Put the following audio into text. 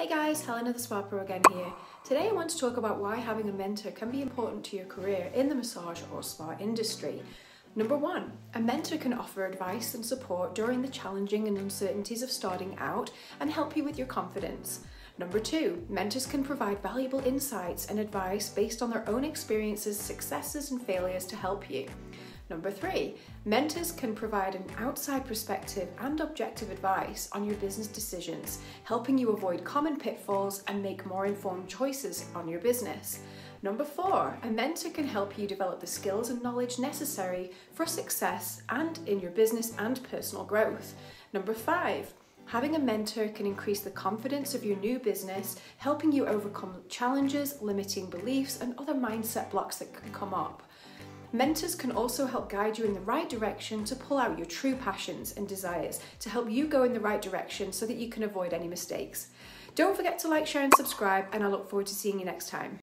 Hey guys, Helena the Pro again here. Today I want to talk about why having a mentor can be important to your career in the massage or spa industry. Number one, a mentor can offer advice and support during the challenging and uncertainties of starting out and help you with your confidence. Number two, mentors can provide valuable insights and advice based on their own experiences, successes, and failures to help you. Number three, mentors can provide an outside perspective and objective advice on your business decisions, helping you avoid common pitfalls and make more informed choices on your business. Number four, a mentor can help you develop the skills and knowledge necessary for success and in your business and personal growth. Number five, Having a mentor can increase the confidence of your new business, helping you overcome challenges, limiting beliefs, and other mindset blocks that can come up. Mentors can also help guide you in the right direction to pull out your true passions and desires to help you go in the right direction so that you can avoid any mistakes. Don't forget to like, share, and subscribe, and I look forward to seeing you next time.